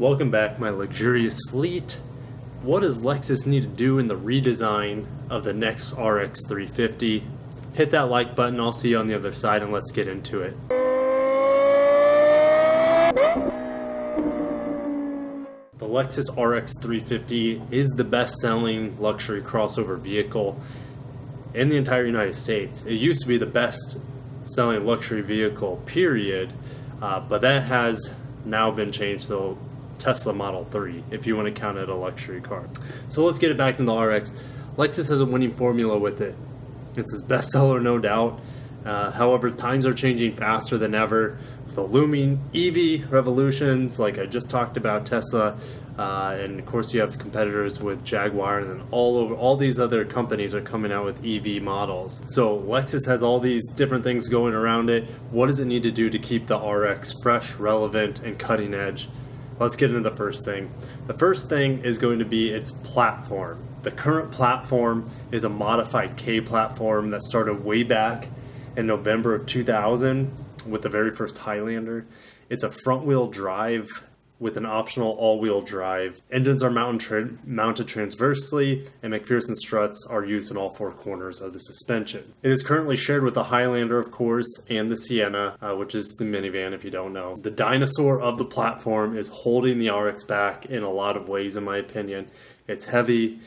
Welcome back, my luxurious fleet. What does Lexus need to do in the redesign of the next RX 350? Hit that like button, I'll see you on the other side, and let's get into it. The Lexus RX 350 is the best selling luxury crossover vehicle in the entire United States. It used to be the best selling luxury vehicle, period, uh, but that has now been changed to Tesla Model 3, if you want to count it a luxury car. So let's get it back to the RX. Lexus has a winning formula with it. It's his bestseller, no doubt. Uh, however, times are changing faster than ever. The looming EV revolutions, like I just talked about, Tesla, uh, and of course you have competitors with Jaguar, and then all over all these other companies are coming out with EV models. So Lexus has all these different things going around it. What does it need to do to keep the RX fresh, relevant, and cutting edge? Let's get into the first thing. The first thing is going to be its platform. The current platform is a modified K platform that started way back in November of 2000 with the very first Highlander. It's a front wheel drive with an optional all-wheel drive. Engines are mounted, tra- mounted transversely, and MacPherson struts are used in all four corners of the suspension. It is currently shared with the Highlander, of course, and the Sienna, uh, which is the minivan if you don't know. The dinosaur of the platform is holding the RX back in a lot of ways, in my opinion. It's heavy.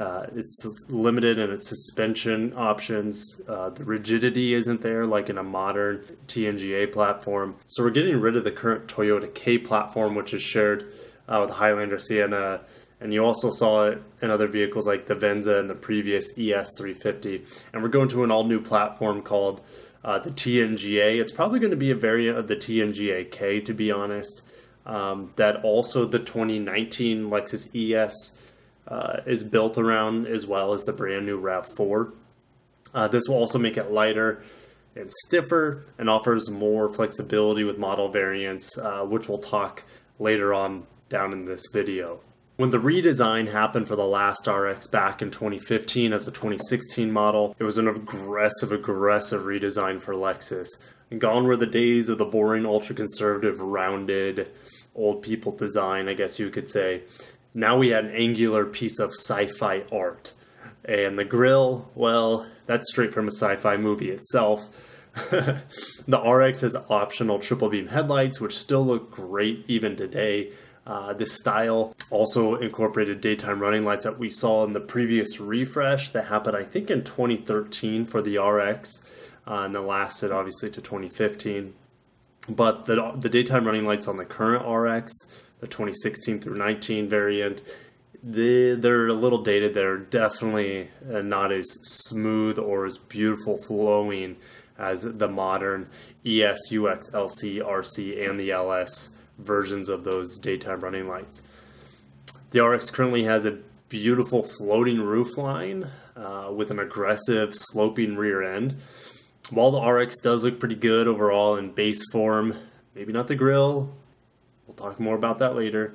Uh, it's limited in its suspension options. Uh, the rigidity isn't there like in a modern TNGA platform. So we're getting rid of the current Toyota K platform, which is shared uh, with Highlander Sienna. And you also saw it in other vehicles like the Venza and the previous ES350. And we're going to an all new platform called uh, the TNGA. It's probably going to be a variant of the TNGA K, to be honest. Um, that also the 2019 Lexus ES uh, is built around as well as the brand new RAV4. Uh, this will also make it lighter and stiffer and offers more flexibility with model variants, uh, which we'll talk later on down in this video. When the redesign happened for the last RX back in 2015 as a 2016 model, it was an aggressive, aggressive redesign for Lexus. Gone were the days of the boring, ultra conservative, rounded, old people design, I guess you could say now we had an angular piece of sci-fi art. And the grill, well, that's straight from a sci-fi movie itself. the RX has optional triple beam headlights, which still look great even today. Uh, this style also incorporated daytime running lights that we saw in the previous refresh that happened, I think, in 2013 for the RX, uh, and that lasted obviously to 2015. But the, the daytime running lights on the current RX the 2016 through 19 variant. They, they're a little dated. They're definitely uh, not as smooth or as beautiful flowing as the modern ES, UX, LC, RC, and the LS versions of those daytime running lights. The RX currently has a beautiful floating roof line uh, with an aggressive sloping rear end. While the RX does look pretty good overall in base form, maybe not the grill, talk more about that later.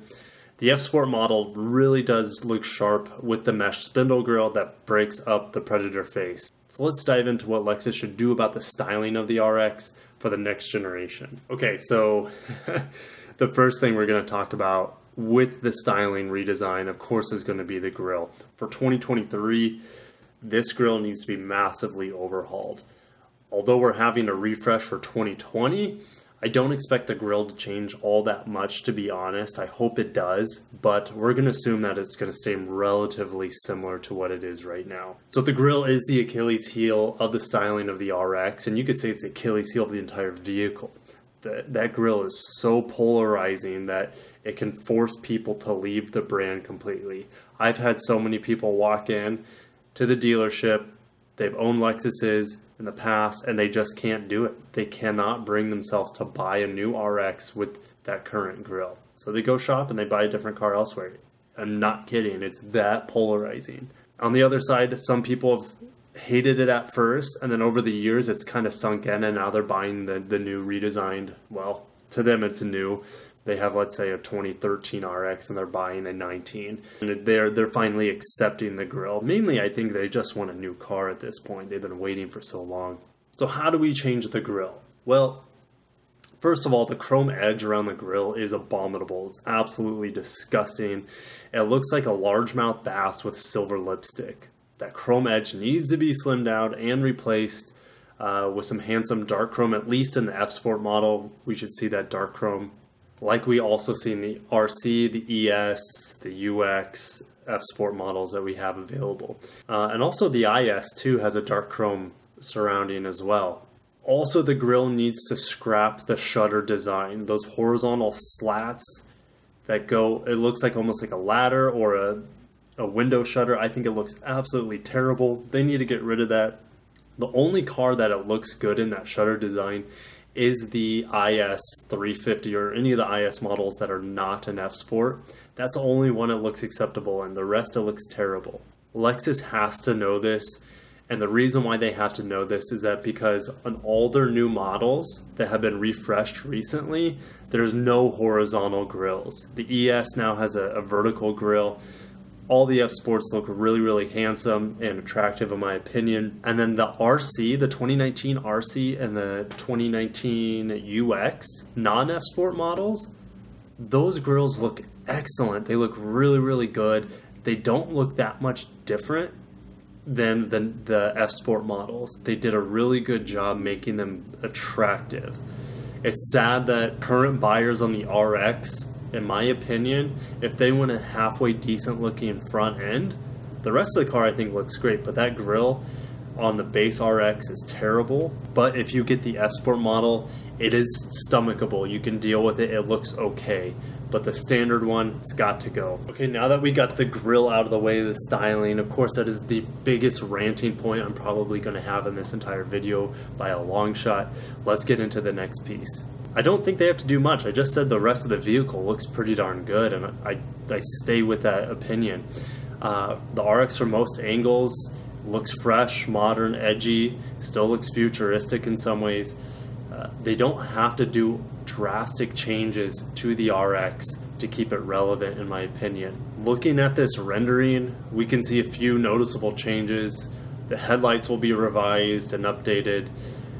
The F Sport model really does look sharp with the mesh spindle grille that breaks up the Predator face. So let's dive into what Lexus should do about the styling of the RX for the next generation. Okay, so the first thing we're going to talk about with the styling redesign, of course, is going to be the grille. For 2023, this grille needs to be massively overhauled. Although we're having a refresh for 2020, I don't expect the grill to change all that much, to be honest. I hope it does, but we're going to assume that it's going to stay relatively similar to what it is right now. So the grill is the Achilles heel of the styling of the RX, and you could say it's the Achilles heel of the entire vehicle. That, that grill is so polarizing that it can force people to leave the brand completely. I've had so many people walk in to the dealership, they've owned Lexuses, in the past and they just can't do it. They cannot bring themselves to buy a new RX with that current grill. So they go shop and they buy a different car elsewhere. I'm not kidding, it's that polarizing. On the other side, some people have hated it at first and then over the years it's kind of sunk in and now they're buying the, the new redesigned, well, to them it's new they have let's say a 2013 RX and they're buying a 19 and they're they're finally accepting the grill mainly I think they just want a new car at this point they've been waiting for so long so how do we change the grill well First of all, the chrome edge around the grill is abominable. It's absolutely disgusting. It looks like a largemouth bass with silver lipstick. That chrome edge needs to be slimmed out and replaced uh, with some handsome dark chrome, at least in the F Sport model. We should see that dark chrome. Like we also see in the RC, the ES, the UX, F Sport models that we have available. Uh, and also the IS too has a dark chrome surrounding as well. Also, the grill needs to scrap the shutter design. Those horizontal slats that go, it looks like almost like a ladder or a, a window shutter. I think it looks absolutely terrible. They need to get rid of that. The only car that it looks good in that shutter design is the IS 350 or any of the IS models that are not an F Sport. That's the only one that looks acceptable, and the rest it looks terrible. Lexus has to know this and the reason why they have to know this is that because on all their new models that have been refreshed recently, there's no horizontal grills. The ES now has a, a vertical grill. All the F Sports look really, really handsome and attractive, in my opinion. And then the RC, the 2019 RC and the 2019 UX non F Sport models, those grills look excellent. They look really, really good. They don't look that much different than the, the F Sport models. They did a really good job making them attractive. It's sad that current buyers on the RX, in my opinion, if they want a halfway decent looking front end, the rest of the car I think looks great, but that grill on the base RX is terrible. But if you get the Sport model, it is stomachable. You can deal with it. It looks okay but the standard one, it's got to go. Okay, now that we got the grill out of the way, the styling, of course, that is the biggest ranting point I'm probably going to have in this entire video by a long shot. Let's get into the next piece. I don't think they have to do much. I just said the rest of the vehicle looks pretty darn good, and I, I stay with that opinion. Uh, the RX from most angles looks fresh, modern, edgy, still looks futuristic in some ways. Uh, they don't have to do drastic changes to the RX to keep it relevant, in my opinion. Looking at this rendering, we can see a few noticeable changes. The headlights will be revised and updated.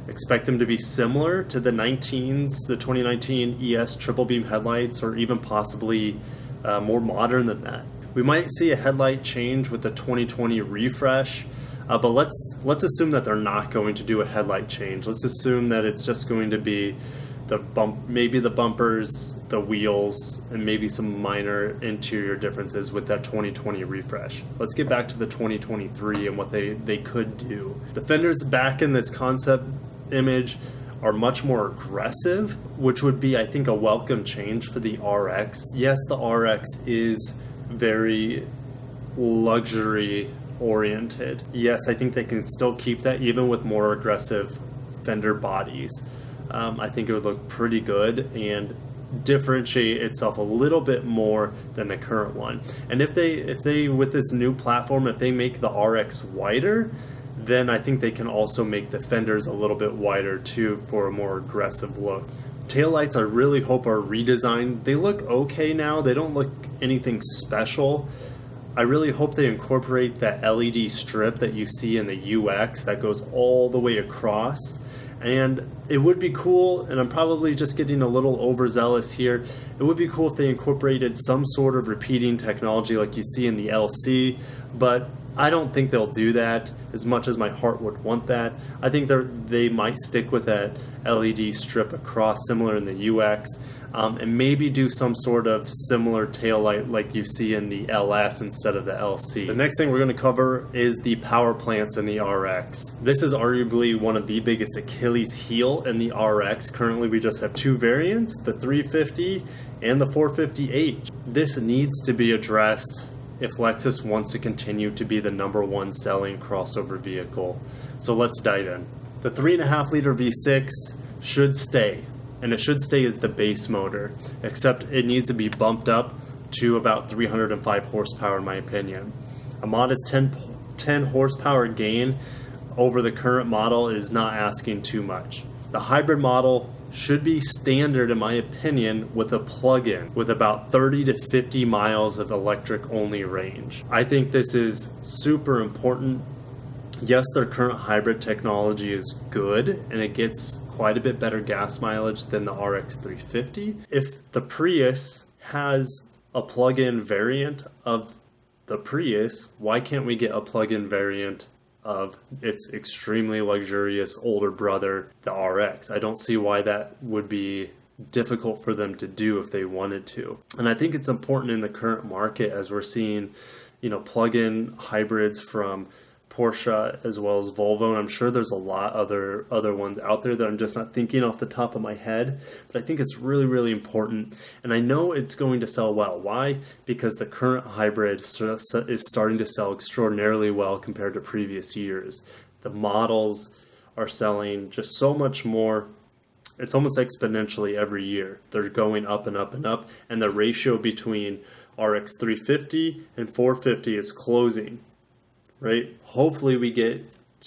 Expect them to be similar to the 19s, the 2019 ES triple beam headlights, or even possibly uh, more modern than that. We might see a headlight change with the 2020 refresh, uh, but let's let's assume that they're not going to do a headlight change. Let's assume that it's just going to be the bump, maybe the bumpers, the wheels, and maybe some minor interior differences with that 2020 refresh. Let's get back to the 2023 and what they, they could do. The fenders back in this concept image are much more aggressive, which would be, I think, a welcome change for the RX. Yes, the RX is very luxury oriented. Yes, I think they can still keep that even with more aggressive fender bodies um, I think it would look pretty good and differentiate itself a little bit more than the current one. And if they if they with this new platform, if they make the RX wider, then I think they can also make the fenders a little bit wider too for a more aggressive look. Taillights I really hope are redesigned. They look okay now. They don't look anything special. I really hope they incorporate that LED strip that you see in the UX that goes all the way across and it would be cool, and I'm probably just getting a little overzealous here. It would be cool if they incorporated some sort of repeating technology like you see in the LC, but I don't think they'll do that as much as my heart would want that. I think they they might stick with that LED strip across, similar in the UX um, and maybe do some sort of similar tail light like you see in the LS instead of the LC. The next thing we're going to cover is the power plants in the RX. This is arguably one of the biggest Achilles heel in the RX. Currently we just have two variants, the 350 and the 450h. This needs to be addressed if Lexus wants to continue to be the number one selling crossover vehicle. So let's dive in. The 3.5 liter V6 should stay and it should stay as the base motor, except it needs to be bumped up to about 305 horsepower in my opinion. A modest 10, 10 horsepower gain over the current model is not asking too much. The hybrid model should be standard in my opinion with a plug-in with about 30 to 50 miles of electric only range. I think this is super important. Yes, their current hybrid technology is good and it gets quite a bit better gas mileage than the RX 350. If the Prius has a plug in variant of the Prius, why can't we get a plug in variant of its extremely luxurious older brother, the RX? I don't see why that would be difficult for them to do if they wanted to. And I think it's important in the current market as we're seeing, you know, plug-in hybrids from Porsche as well as Volvo, and I'm sure there's a lot other other ones out there that I'm just not thinking off the top of my head. But I think it's really really important, and I know it's going to sell well. Why? Because the current hybrid is starting to sell extraordinarily well compared to previous years. The models are selling just so much more it's almost exponentially every year. They're going up and up and up, and the ratio between RX 350 and 450 is closing. Right? Hopefully, we get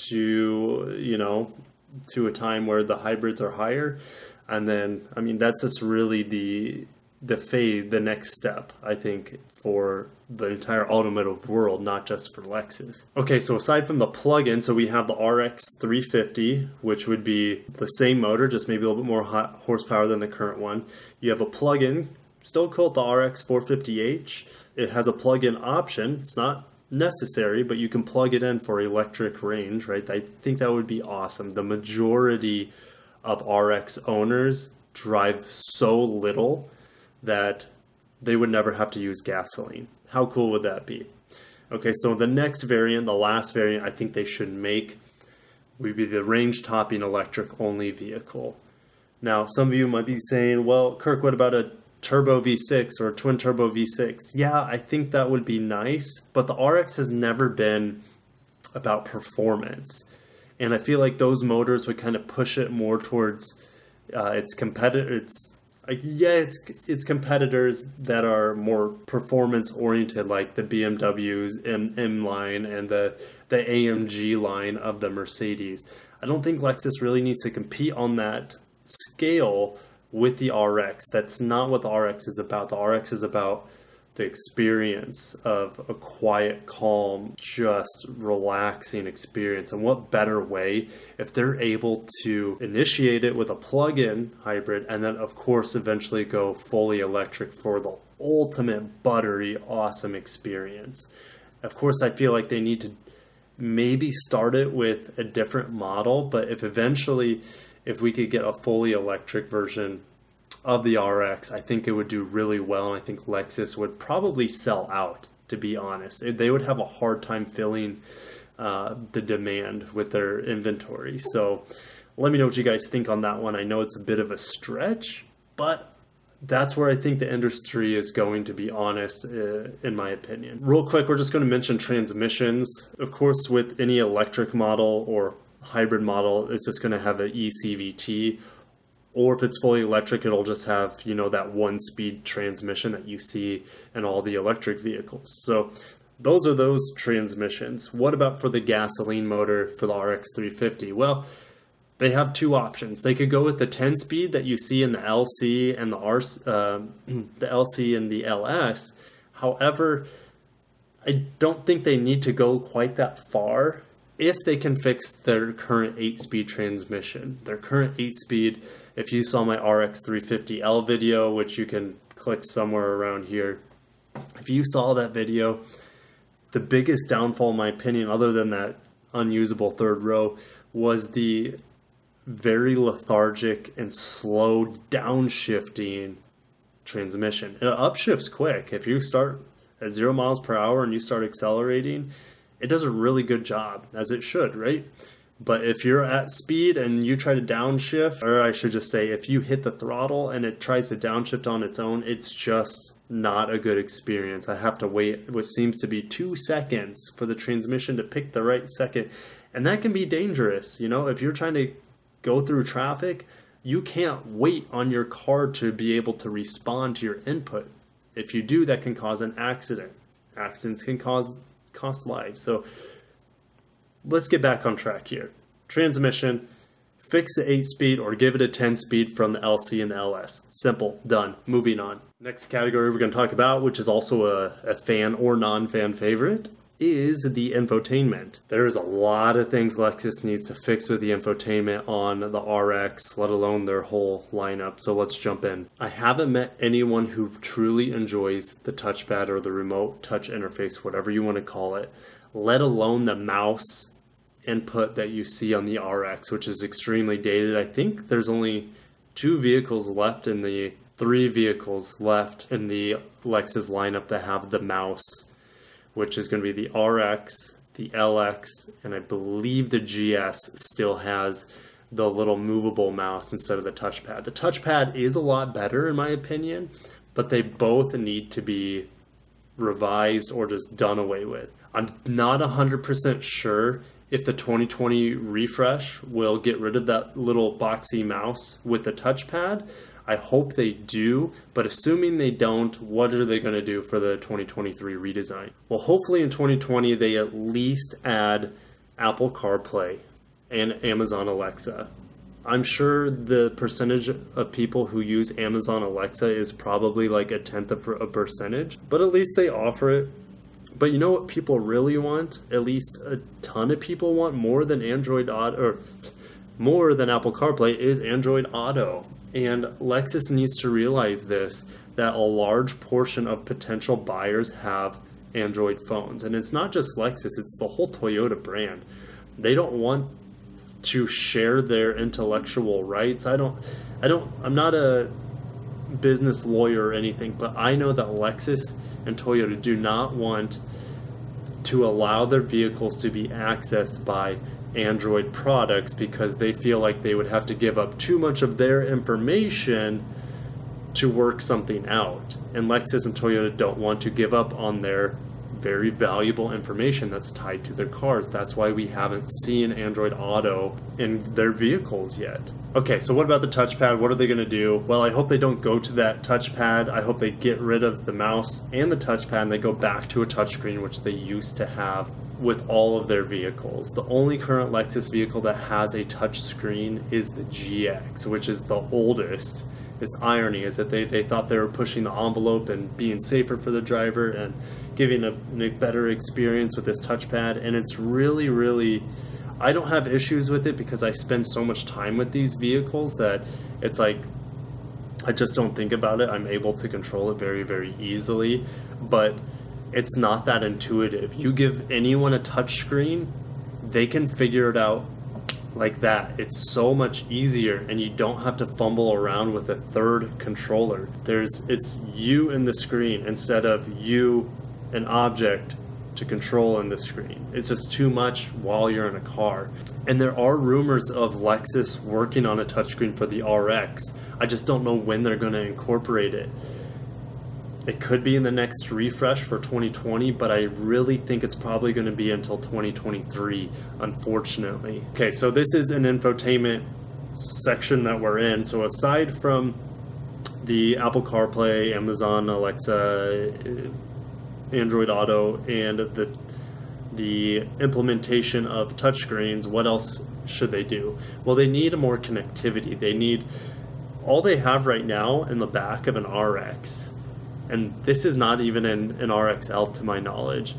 to you know to a time where the hybrids are higher, and then I mean that's just really the the fade, the next step. I think for the entire automotive world, not just for Lexus. Okay, so aside from the plug-in, so we have the RX 350, which would be the same motor, just maybe a little bit more horsepower than the current one. You have a plug-in, still called the RX 450h. It has a plug-in option. It's not necessary, but you can plug it in for electric range, right? I think that would be awesome. The majority of RX owners drive so little that they would never have to use gasoline. How cool would that be? Okay, so the next variant, the last variant I think they should make would be the range topping electric only vehicle. Now, some of you might be saying, well, Kirk, what about a turbo V6 or twin turbo V6? Yeah, I think that would be nice, but the RX has never been about performance. And I feel like those motors would kind of push it more towards uh, its competitor, its like yeah, it's it's competitors that are more performance oriented, like the BMWs M, M line and the the AMG line of the Mercedes. I don't think Lexus really needs to compete on that scale with the RX. That's not what the RX is about. The RX is about the experience of a quiet, calm, just relaxing experience. And what better way if they're able to initiate it with a plug in hybrid and then, of course, eventually go fully electric for the ultimate buttery, awesome experience. Of course, I feel like they need to maybe start it with a different model, but if eventually, if we could get a fully electric version of the RX, I think it would do really well, and I think Lexus would probably sell out. To be honest, they would have a hard time filling uh, the demand with their inventory. So, let me know what you guys think on that one. I know it's a bit of a stretch, but that's where I think the industry is going to be honest, uh, in my opinion. Real quick, we're just going to mention transmissions. Of course, with any electric model or hybrid model, it's just going to have an ECVT or if it's fully electric, it'll just have, you know, that one speed transmission that you see in all the electric vehicles. So those are those transmissions. What about for the gasoline motor for the RX 350? Well, they have two options. They could go with the 10 speed that you see in the LC and the R, uh, the LC and the LS. However, I don't think they need to go quite that far if they can fix their current 8 speed transmission. Their current 8 speed if you saw my RX 350L video, which you can click somewhere around here, if you saw that video, the biggest downfall, in my opinion, other than that unusable third row, was the very lethargic and slow downshifting transmission. It upshifts quick. If you start at zero miles per hour and you start accelerating, it does a really good job, as it should, right? But if you're at speed and you try to downshift, or I should just say, if you hit the throttle and it tries to downshift on its own, it's just not a good experience. I have to wait what seems to be two seconds for the transmission to pick the right second. And that can be dangerous. You know, if you're trying to go through traffic, you can't wait on your car to be able to respond to your input. If you do, that can cause an accident. Accidents can cause cost lives. So let's get back on track here. Transmission, fix the 8 speed or give it a 10 speed from the LC and the LS. Simple, done. Moving on. Next category we're going to talk about, which is also a, a fan or non fan favorite, is the infotainment. There's a lot of things Lexus needs to fix with the infotainment on the RX, let alone their whole lineup. So let's jump in. I haven't met anyone who truly enjoys the touchpad or the remote touch interface, whatever you want to call it, let alone the mouse input that you see on the RX, which is extremely dated. I think there's only two vehicles left in the three vehicles left in the Lexus lineup that have the mouse which is going to be the RX, the LX, and I believe the GS still has the little movable mouse instead of the touchpad. The touchpad is a lot better in my opinion, but they both need to be revised or just done away with. I'm not 100% sure if the 2020 refresh will get rid of that little boxy mouse with the touchpad, I hope they do, but assuming they don't, what are they going to do for the 2023 redesign? Well, hopefully in 2020 they at least add Apple CarPlay and Amazon Alexa. I'm sure the percentage of people who use Amazon Alexa is probably like a tenth of a percentage, but at least they offer it. But you know what people really want? At least a ton of people want more than Android Auto or more than Apple CarPlay is Android Auto. And Lexus needs to realize this that a large portion of potential buyers have Android phones. And it's not just Lexus, it's the whole Toyota brand. They don't want to share their intellectual rights. I don't I don't I'm not a business lawyer or anything, but I know that Lexus and Toyota do not want to allow their vehicles to be accessed by Android products because they feel like they would have to give up too much of their information to work something out. And Lexus and Toyota don't want to give up on their very valuable information that's tied to their cars. That's why we haven't seen Android Auto in their vehicles yet. Okay, so what about the touchpad? What are they going to do? Well, I hope they don't go to that touchpad. I hope they get rid of the mouse and the touchpad and they go back to a touchscreen, which they used to have with all of their vehicles. The only current Lexus vehicle that has a touchscreen is the GX, which is the oldest. Its irony is that they, they thought they were pushing the envelope and being safer for the driver and giving a, a better experience with this touchpad. And it's really, really, I don't have issues with it because I spend so much time with these vehicles that it's like I just don't think about it. I'm able to control it very, very easily. But it's not that intuitive. You give anyone a touchscreen, they can figure it out like that. It's so much easier and you don't have to fumble around with a third controller. There's it's you and the screen instead of you an object to control in the screen. It's just too much while you're in a car. And there are rumors of Lexus working on a touchscreen for the RX. I just don't know when they're going to incorporate it. It could be in the next refresh for 2020, but I really think it's probably going to be until 2023, unfortunately. Okay, so this is an infotainment section that we're in. So aside from the Apple CarPlay, Amazon Alexa, eh, Android Auto, and the the implementation of touchscreens, what else should they do? Well, they need more connectivity. They need all they have right now in the back of an RX and this is not even in an RXL to my knowledge,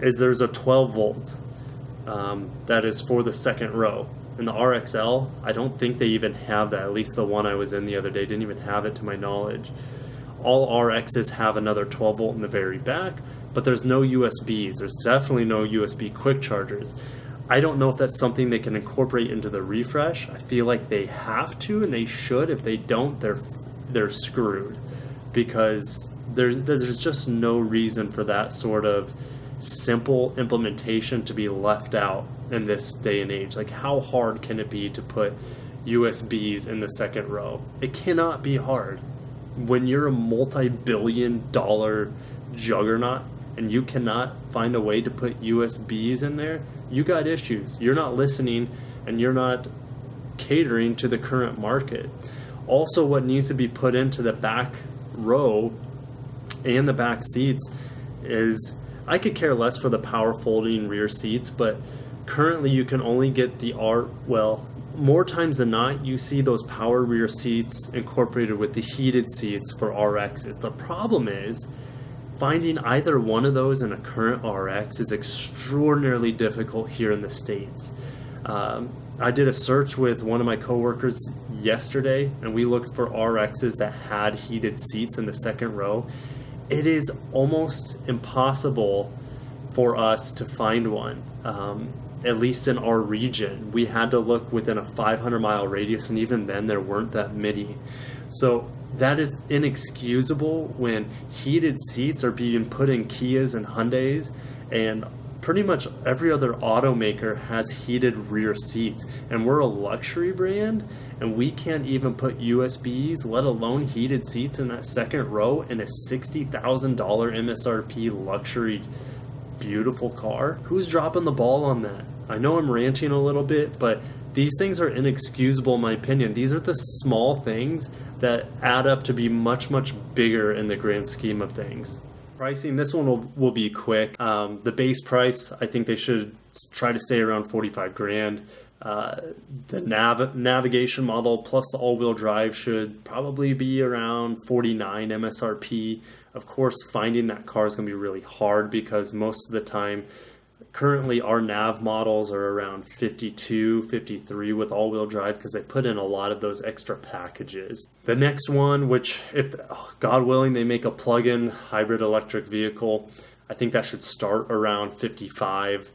is there's a 12 volt um, that is for the second row. In the RXL, I don't think they even have that. At least the one I was in the other day didn't even have it to my knowledge. All RXs have another 12 volt in the very back, but there's no USBs. There's definitely no USB quick chargers. I don't know if that's something they can incorporate into the refresh. I feel like they have to and they should. If they don't, they're they're screwed because there's there's just no reason for that sort of simple implementation to be left out in this day and age. Like how hard can it be to put USBs in the second row? It cannot be hard. When you're a multi-billion dollar juggernaut and you cannot find a way to put USBs in there, you got issues. You're not listening and you're not catering to the current market. Also, what needs to be put into the back row and the back seats is I could care less for the power folding rear seats, but currently you can only get the art well more times than not you see those power rear seats incorporated with the heated seats for RXs. The problem is finding either one of those in a current RX is extraordinarily difficult here in the States. Um, I did a search with one of my coworkers yesterday, and we looked for RXs that had heated seats in the second row. It is almost impossible for us to find one, um, at least in our region. We had to look within a 500 mile radius, and even then, there weren't that many. So that is inexcusable when heated seats are being put in Kias and Hyundais, and pretty much every other automaker has heated rear seats and we're a luxury brand and we can't even put USBs let alone heated seats in that second row in a $60,000 MSRP luxury beautiful car. Who's dropping the ball on that? I know I'm ranting a little bit but these things are inexcusable in my opinion. These are the small things that add up to be much much bigger in the grand scheme of things Pricing, this one will, will be quick. Um, the base price, I think they should try to stay around 45 grand. Uh, the nav- navigation model plus the all-wheel drive should probably be around 49 MSRP. Of course, finding that car is going to be really hard because most of the time currently our nav models are around 52 53 with all-wheel drive because they put in a lot of those extra packages. The next one which if oh, god willing they make a plug-in hybrid electric vehicle i think that should start around 55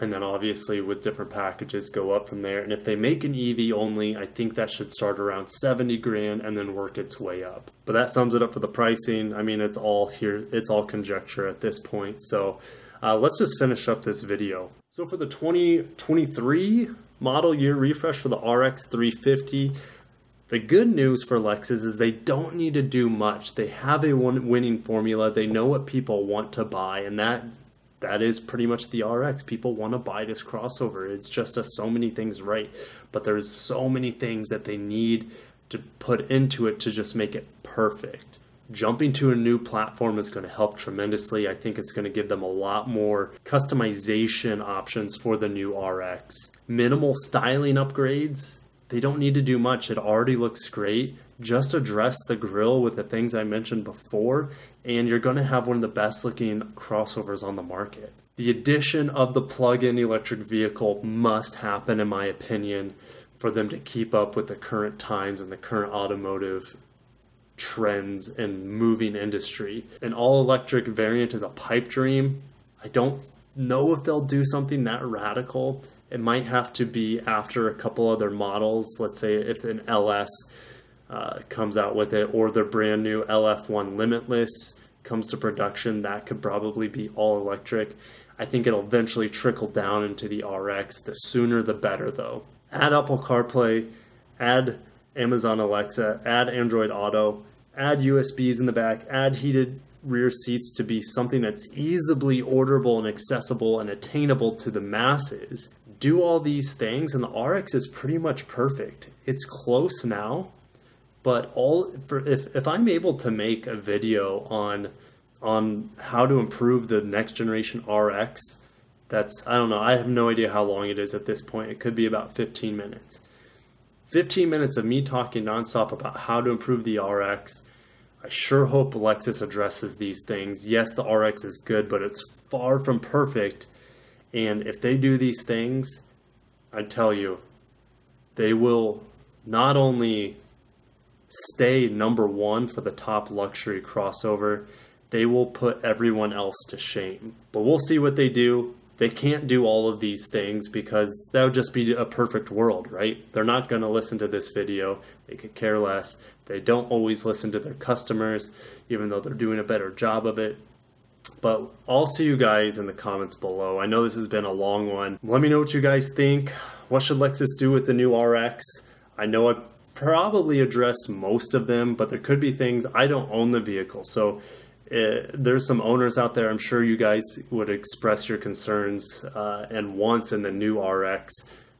and then obviously with different packages go up from there. And if they make an ev only i think that should start around 70 grand and then work its way up. But that sums it up for the pricing. I mean it's all here it's all conjecture at this point. So uh, let's just finish up this video. So for the 2023 model year refresh for the RX 350, the good news for Lexus is they don't need to do much. They have a winning formula. They know what people want to buy, and that that is pretty much the RX. People want to buy this crossover. It's just a, so many things right, but there's so many things that they need to put into it to just make it perfect jumping to a new platform is going to help tremendously. I think it's going to give them a lot more customization options for the new RX. Minimal styling upgrades. They don't need to do much. It already looks great. Just address the grill with the things I mentioned before, and you're going to have one of the best looking crossovers on the market. The addition of the plug in electric vehicle must happen, in my opinion, for them to keep up with the current times and the current automotive trends and moving industry. An all electric variant is a pipe dream. I don't know if they'll do something that radical. It might have to be after a couple other models. Let's say if an LS uh, comes out with it, or their brand new LF1 Limitless comes to production, that could probably be all electric. I think it'll eventually trickle down into the RX. The sooner the better, though. Add Apple CarPlay, add Amazon Alexa, add Android Auto, add USBs in the back, add heated rear seats to be something that's easily orderable and accessible and attainable to the masses. Do all these things, and the RX is pretty much perfect. It's close now, but all for if if I'm able to make a video on on how to improve the next generation RX, that's I don't know. I have no idea how long it is at this point. It could be about 15 minutes. 15 minutes of me talking nonstop about how to improve the RX. I sure hope Lexus addresses these things. Yes, the RX is good, but it's far from perfect. And if they do these things, I tell you, they will not only stay number one for the top luxury crossover, they will put everyone else to shame. But we'll see what they do. They can't do all of these things because that would just be a perfect world, right? They're not going to listen to this video. They could care less. They don't always listen to their customers, even though they're doing a better job of it. But I'll see you guys in the comments below. I know this has been a long one. Let me know what you guys think. What should Lexus do with the new RX? I know I probably addressed most of them, but there could be things I don't own the vehicle. So it, there's some owners out there. I'm sure you guys would express your concerns uh, and wants in the new RX.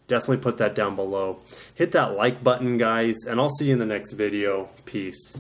Definitely put that down below. Hit that like button, guys, and I'll see you in the next video. Peace.